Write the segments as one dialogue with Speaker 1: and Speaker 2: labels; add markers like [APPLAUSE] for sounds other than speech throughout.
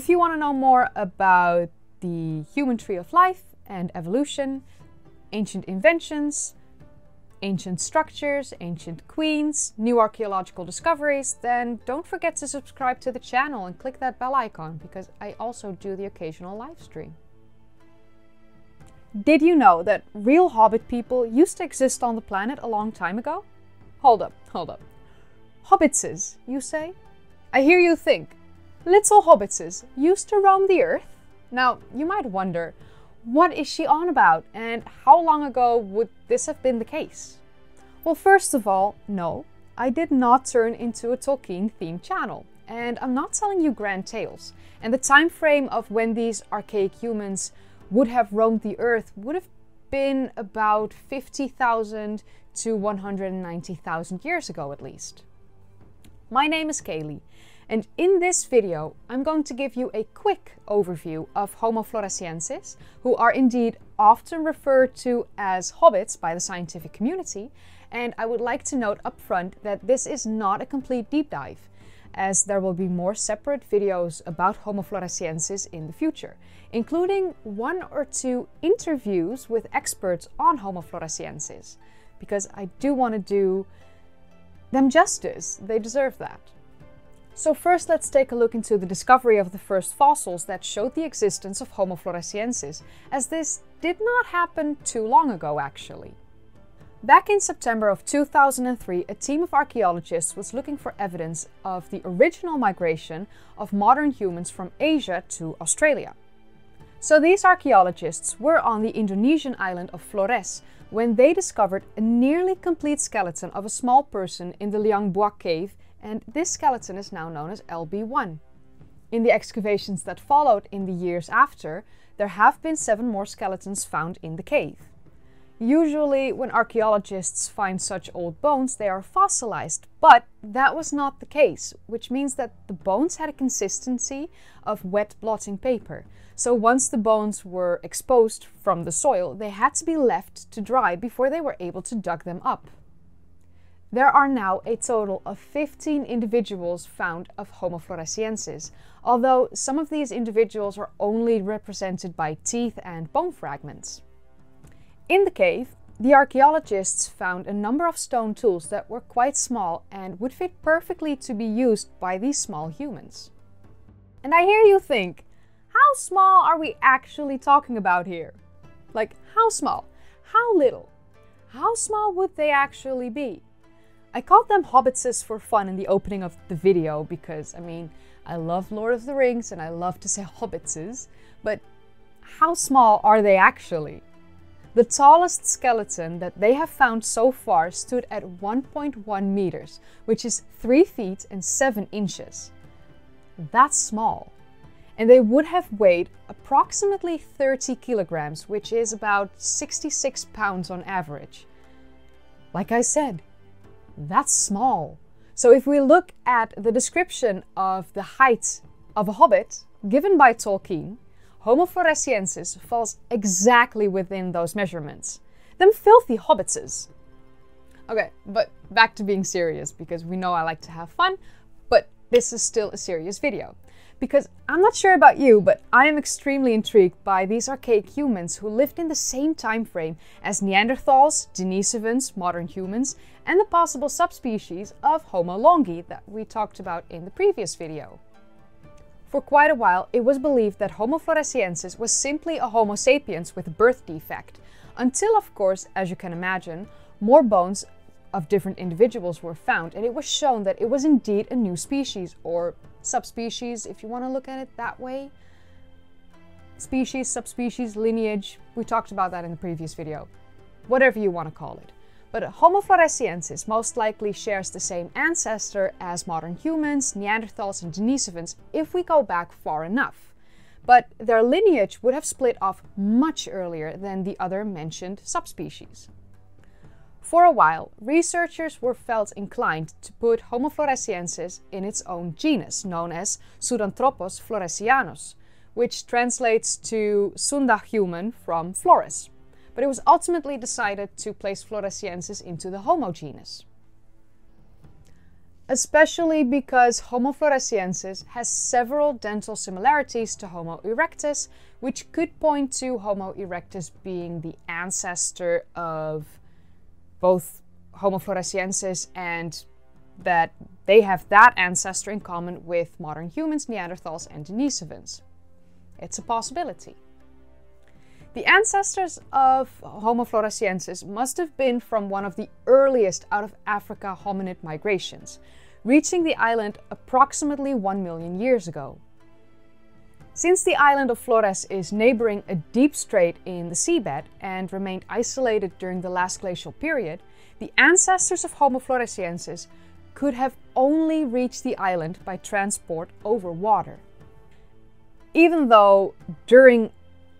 Speaker 1: If you want to know more about the human tree of life and evolution, ancient inventions, ancient structures, ancient queens, new archaeological discoveries, then don't forget to subscribe to the channel and click that bell icon because I also do the occasional live stream. Did you know that real hobbit people used to exist on the planet a long time ago? Hold up, hold up. Hobbitses, you say? I hear you think. Little hobbitses used to roam the earth? Now, you might wonder, what is she on about and how long ago would this have been the case? Well, first of all, no, I did not turn into a Tolkien themed channel. And I'm not telling you grand tales. And the time frame of when these archaic humans would have roamed the earth would have been about 50,000 to 190,000 years ago at least. My name is Kayleigh, and in this video I'm going to give you a quick overview of Homo floresiensis, who are indeed often referred to as hobbits by the scientific community, and I would like to note upfront that this is not a complete deep dive, as there will be more separate videos about Homo floresiensis in the future, including one or two interviews with experts on Homo floresiensis, because I do want to do them justice. They deserve that. So first let's take a look into the discovery of the first fossils that showed the existence of Homo floresiensis, as this did not happen too long ago actually. Back in September of 2003, a team of archaeologists was looking for evidence of the original migration of modern humans from Asia to Australia. So these archaeologists were on the Indonesian island of Flores when they discovered a nearly complete skeleton of a small person in the Liang Bua cave and this skeleton is now known as LB1. In the excavations that followed in the years after, there have been seven more skeletons found in the cave. Usually, when archaeologists find such old bones, they are fossilized, but that was not the case, which means that the bones had a consistency of wet blotting paper. So once the bones were exposed from the soil, they had to be left to dry before they were able to dug them up. There are now a total of 15 individuals found of Homo floresiensis, although some of these individuals are only represented by teeth and bone fragments. In the cave, the archaeologists found a number of stone tools that were quite small and would fit perfectly to be used by these small humans. And I hear you think, how small are we actually talking about here? Like, how small? How little? How small would they actually be? I called them hobbitses for fun in the opening of the video because, I mean, I love Lord of the Rings and I love to say [LAUGHS] hobbitses, but how small are they actually? The tallest skeleton that they have found so far stood at 1.1 meters, which is 3 feet and 7 inches. That's small. And they would have weighed approximately 30 kilograms, which is about 66 pounds on average. Like I said, that's small. So if we look at the description of the height of a hobbit given by Tolkien, Homo floresiensis falls exactly within those measurements. Them filthy hobbitses. Okay, but back to being serious, because we know I like to have fun, but this is still a serious video. Because I'm not sure about you, but I am extremely intrigued by these archaic humans who lived in the same time frame as Neanderthals, Denisovans, modern humans, and the possible subspecies of Homo longi that we talked about in the previous video. For quite a while, it was believed that Homo floresiensis was simply a Homo sapiens with a birth defect, until, of course, as you can imagine, more bones of different individuals were found, and it was shown that it was indeed a new species, or subspecies, if you want to look at it that way. Species, subspecies, lineage, we talked about that in the previous video. Whatever you want to call it. But Homo floresiensis most likely shares the same ancestor as modern humans, Neanderthals, and Denisovans if we go back far enough. But their lineage would have split off much earlier than the other mentioned subspecies. For a while, researchers were felt inclined to put Homo floresiensis in its own genus, known as Sundanthropus floresianus, which translates to Sunda human from Flores but it was ultimately decided to place Floresiensis into the Homo genus. especially because Homo floresiensis has several dental similarities to Homo erectus, which could point to Homo erectus being the ancestor of both Homo floresiensis and that they have that ancestor in common with modern humans, Neanderthals, and Denisovans. It's a possibility. The ancestors of Homo floresiensis must have been from one of the earliest out of Africa hominid migrations, reaching the island approximately 1 million years ago. Since the island of Flores is neighboring a deep strait in the seabed and remained isolated during the last glacial period, the ancestors of Homo floresiensis could have only reached the island by transport over water. Even though during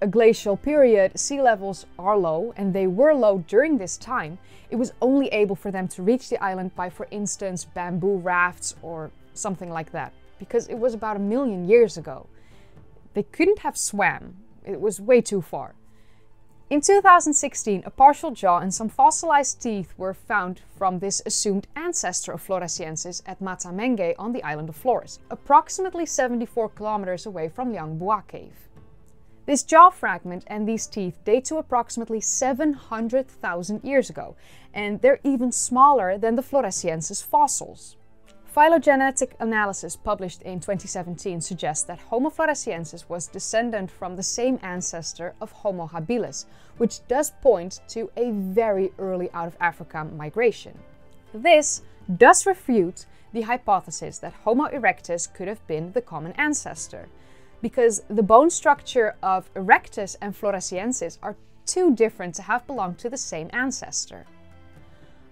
Speaker 1: a glacial period sea levels are low, and they were low during this time, it was only able for them to reach the island by, for instance, bamboo rafts or something like that, because it was about a million years ago. They couldn't have swam, it was way too far. In 2016, a partial jaw and some fossilized teeth were found from this assumed ancestor of Floresiensis at Mata Menge on the island of Flores, approximately 74 kilometers away from Liang Bua Cave. This jaw fragment and these teeth date to approximately 700,000 years ago, and they're even smaller than the Floresiensis fossils. Phylogenetic analysis published in 2017 suggests that Homo floresiensis was descendant from the same ancestor of Homo habilis, which does point to a very early out of Africa migration. This does refute the hypothesis that Homo erectus could have been the common ancestor, because the bone structure of erectus and floresiensis are too different to have belonged to the same ancestor.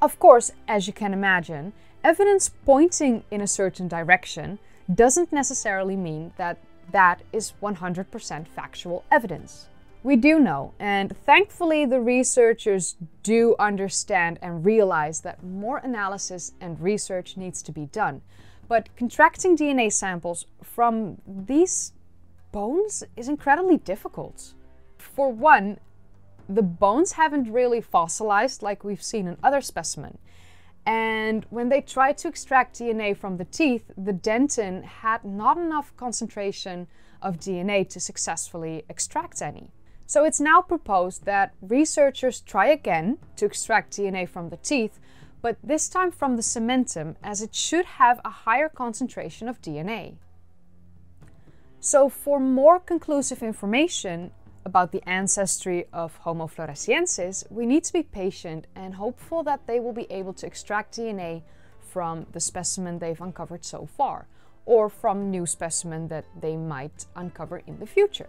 Speaker 1: Of course, as you can imagine, Evidence pointing in a certain direction doesn't necessarily mean that that is 100% factual evidence. We do know, and thankfully the researchers do understand and realize that more analysis and research needs to be done. But contracting DNA samples from these bones is incredibly difficult. For one, the bones haven't really fossilized like we've seen in other specimens. And when they tried to extract DNA from the teeth, the dentin had not enough concentration of DNA to successfully extract any. So it's now proposed that researchers try again to extract DNA from the teeth, but this time from the cementum, as it should have a higher concentration of DNA. So for more conclusive information, about the ancestry of Homo floresiensis, we need to be patient and hopeful that they will be able to extract DNA from the specimen they've uncovered so far, or from new specimen that they might uncover in the future.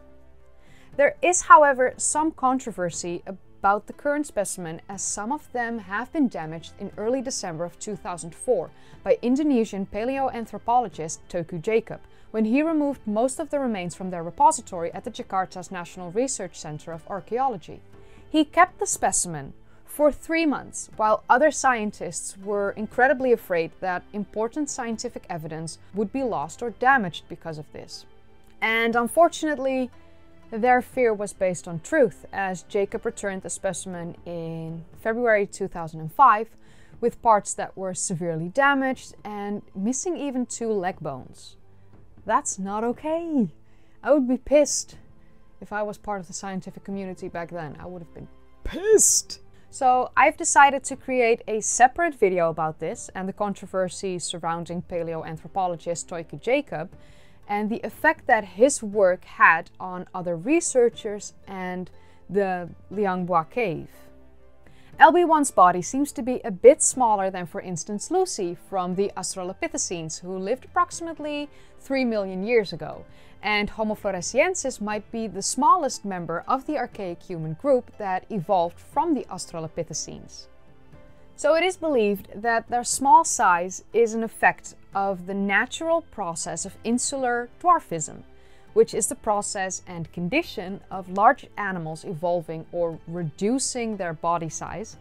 Speaker 1: There is, however, some controversy about the current specimen as some of them have been damaged in early December of 2004 by Indonesian paleoanthropologist Teuku Jacob, when he removed most of the remains from their repository at the Jakarta's National Research Center of Archaeology. He kept the specimen for three months, while other scientists were incredibly afraid that important scientific evidence would be lost or damaged because of this. And unfortunately, their fear was based on truth, as Jacob returned the specimen in February 2005 with parts that were severely damaged and missing even two leg bones. That's not okay. I would be pissed if I was part of the scientific community back then. I would have been pissed. So I've decided to create a separate video about this and the controversy surrounding paleoanthropologist Teuku Jacob and the effect that his work had on other researchers and the Liang Bua cave. LB1's body seems to be a bit smaller than for instance Lucy from the Australopithecines who lived approximately 3 million years ago, and Homo floresiensis might be the smallest member of the archaic human group that evolved from the Australopithecines. So it is believed that their small size is an effect of the natural process of insular dwarfism, which is the process and condition of large animals evolving or reducing their body size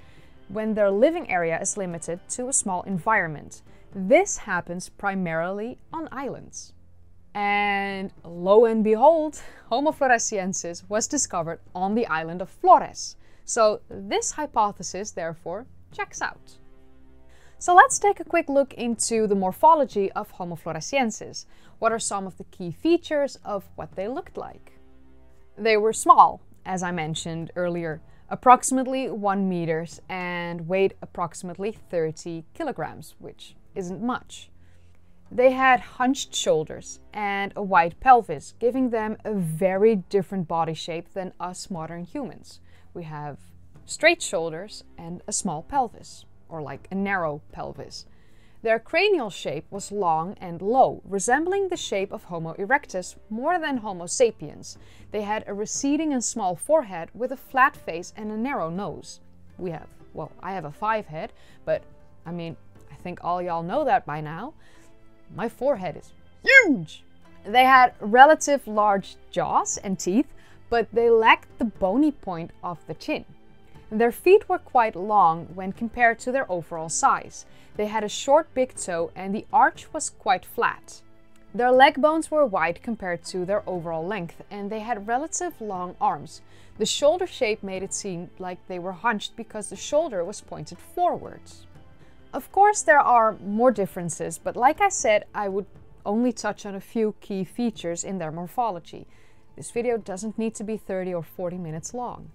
Speaker 1: when their living area is limited to a small environment. This happens primarily on islands. And lo and behold, Homo floresiensis was discovered on the island of Flores. So this hypothesis, therefore, checks out. So let's take a quick look into the morphology of Homo floresiensis. What are some of the key features of what they looked like? They were small, as I mentioned earlier, approximately 1 meters and weighed approximately 30 kilograms, which isn't much. They had hunched shoulders and a wide pelvis, giving them a very different body shape than us modern humans. We have straight shoulders and a small pelvis, or like a narrow pelvis. Their cranial shape was long and low, resembling the shape of Homo erectus more than Homo sapiens. They had a receding and small forehead with a flat face and a narrow nose. We have, well, I have a five head, but I mean, I think all y'all know that by now. My forehead is huge! They had relative large jaws and teeth, but they lacked the bony point of the chin. Their feet were quite long when compared to their overall size. They had a short big toe and the arch was quite flat. Their leg bones were wide compared to their overall length and they had relative long arms. The shoulder shape made it seem like they were hunched because the shoulder was pointed forwards. Of course, there are more differences, but like I said, I would only touch on a few key features in their morphology. This video doesn't need to be 30 or 40 minutes long.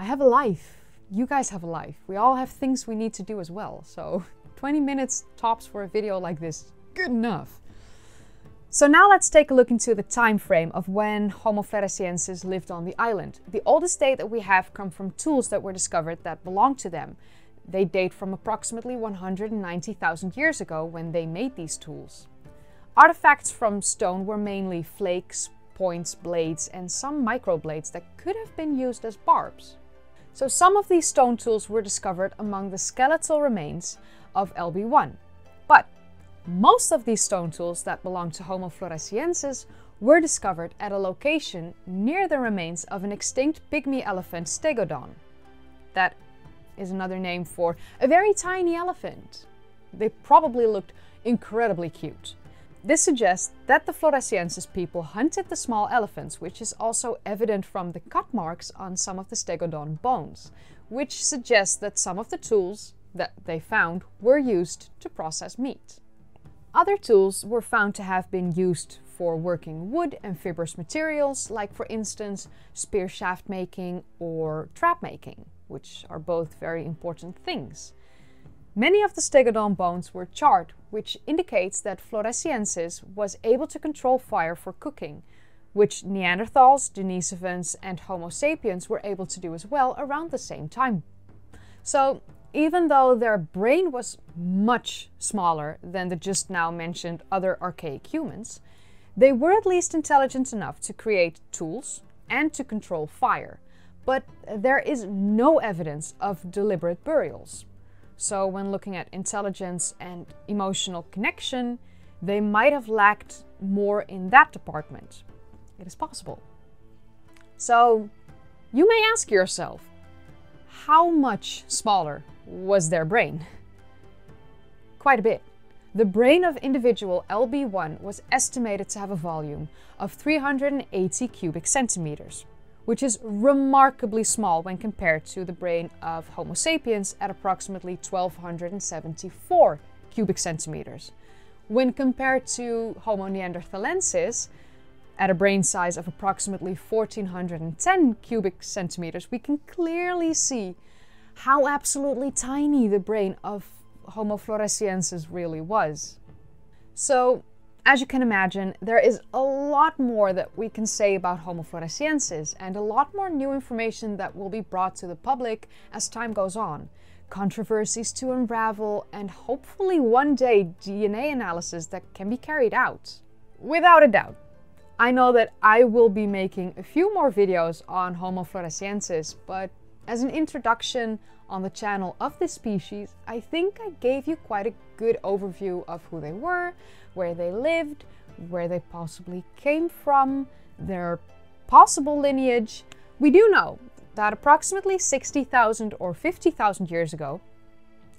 Speaker 1: I have a life. You guys have a life. We all have things we need to do as well. So [LAUGHS] 20 minutes tops for a video like this, good enough. So now let's take a look into the time frame of when Homo floresiensis lived on the island. The oldest date that we have come from tools that were discovered that belong to them. They date from approximately 190,000 years ago when they made these tools. Artifacts from stone were mainly flakes, points, blades, and some microblades that could have been used as barbs. So some of these stone tools were discovered among the skeletal remains of LB1. But most of these stone tools that belong to Homo floresiensis were discovered at a location near the remains of an extinct pygmy elephant stegodon. That is another name for a very tiny elephant. They probably looked incredibly cute. This suggests that the Floresiensis people hunted the small elephants, which is also evident from the cut marks on some of the stegodon bones, which suggests that some of the tools that they found were used to process meat. Other tools were found to have been used for working wood and fibrous materials, like for instance spear shaft making or trap making which are both very important things. Many of the stegodon bones were charred, which indicates that Floresiensis was able to control fire for cooking, which Neanderthals, Denisovans, and Homo sapiens were able to do as well around the same time. So, even though their brain was much smaller than the just now mentioned other archaic humans, they were at least intelligent enough to create tools and to control fire, but there is no evidence of deliberate burials. So, when looking at intelligence and emotional connection, they might have lacked more in that department. It is possible. So, you may ask yourself, how much smaller was their brain? [LAUGHS] Quite a bit. The brain of individual LB1 was estimated to have a volume of 380 cubic centimeters, which is remarkably small when compared to the brain of Homo sapiens at approximately 1274 cubic centimeters. When compared to Homo neanderthalensis, at a brain size of approximately 1410 cubic centimeters, we can clearly see how absolutely tiny the brain of Homo floresiensis really was. So, as you can imagine, there is a lot more that we can say about Homo floresiensis and a lot more new information that will be brought to the public as time goes on. Controversies to unravel and hopefully one day DNA analysis that can be carried out. Without a doubt. I know that I will be making a few more videos on Homo floresiensis, but as an introduction on the channel of this species, I think I gave you quite a good overview of who they were, where they lived, where they possibly came from, their possible lineage. We do know that approximately 60,000 or 50,000 years ago,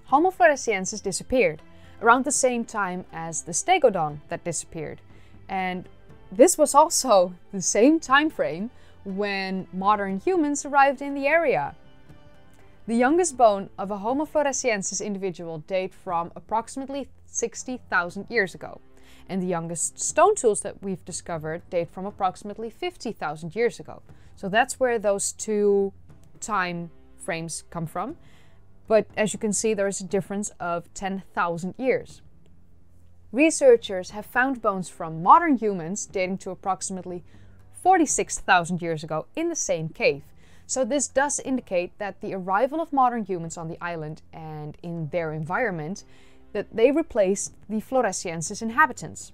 Speaker 1: Homo floresiensis disappeared around the same time as the stegodon that disappeared. And this was also [LAUGHS] the same time frame when modern humans arrived in the area. The youngest bone of a Homo floresiensis individual date from approximately 60,000 years ago. And the youngest stone tools that we've discovered date from approximately 50,000 years ago. So that's where those two time frames come from. But as you can see, there is a difference of 10,000 years. Researchers have found bones from modern humans dating to approximately 46,000 years ago in the same cave. So this does indicate that the arrival of modern humans on the island and in their environment that they replaced the Floresiensis inhabitants.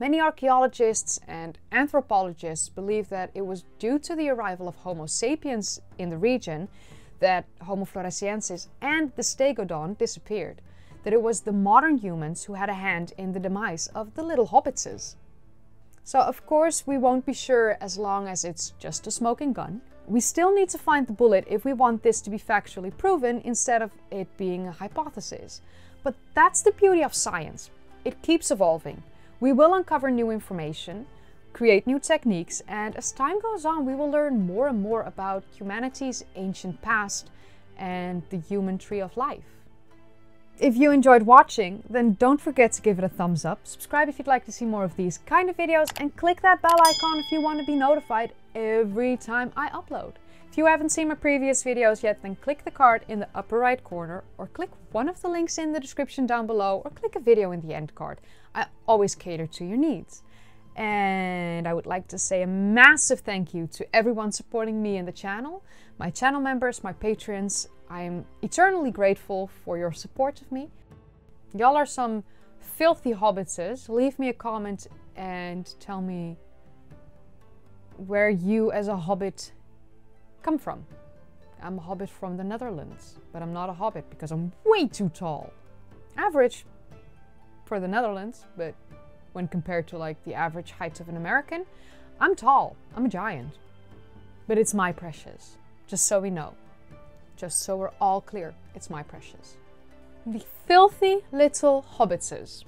Speaker 1: Many archaeologists and anthropologists believe that it was due to the arrival of Homo sapiens in the region that Homo floresiensis and the Stegodon disappeared, that it was the modern humans who had a hand in the demise of the little hobbitses. So of course we won't be sure as long as it's just a smoking gun. We still need to find the bullet if we want this to be factually proven instead of it being a hypothesis. But that's the beauty of science. It keeps evolving. We will uncover new information, create new techniques, and as time goes on, we will learn more and more about humanity's ancient past and the human tree of life. If you enjoyed watching, then don't forget to give it a thumbs up, subscribe if you'd like to see more of these kind of videos, and click that bell icon if you want to be notified every time I upload. If you haven't seen my previous videos yet, then click the card in the upper right corner, or click one of the links in the description down below, or click a video in the end card. I always cater to your needs. And I would like to say a massive thank you to everyone supporting me and the channel, my channel members, my patrons. I'm eternally grateful for your support of me. Y'all are some filthy hobbitses. Leave me a comment and tell me where you as a hobbit come from. I'm a hobbit from the Netherlands, but I'm not a hobbit because I'm way too tall. Average for the Netherlands, but when compared to like the average height of an American, I'm tall. I'm a giant. But it's my precious. Just so we know. Just so we're all clear, it's my precious. The filthy little hobbitses.